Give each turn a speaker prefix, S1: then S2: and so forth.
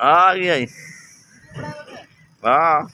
S1: Ah, e aí? Ah.